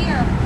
here.